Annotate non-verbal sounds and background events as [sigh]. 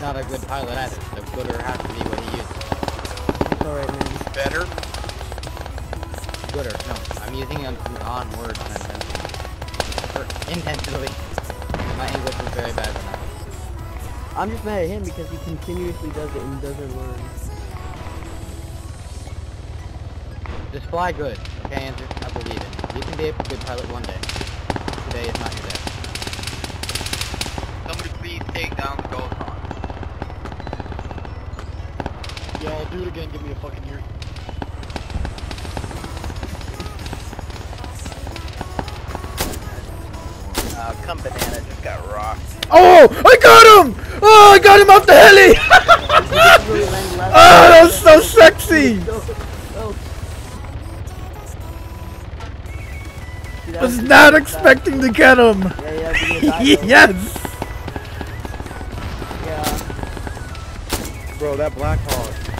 he's not a good pilot either. The gooder has to be what he uses. It's alright, man. Better? Gooder. No, I'm using an on word unintentionally. Or intentionally. My English is very bad tonight. I'm just mad at him because he continuously does it and doesn't learn. Just fly good, okay, Andrew? I believe it. you. You can be a good pilot one day. Today is not your day. Somebody please take down the Ghost Yeah, I'll do it again. Give me a fucking year. Uh, come banana just got rocked. Oh, I got him! Oh, I got him off the heli! Really [laughs] oh, that was so sexy! Go, go. Dude, that Was not expecting to get him. that. Yeah, yeah, we did die, though. [laughs] yes. Bro, that Black Hawk.